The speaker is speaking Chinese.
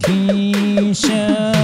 听声。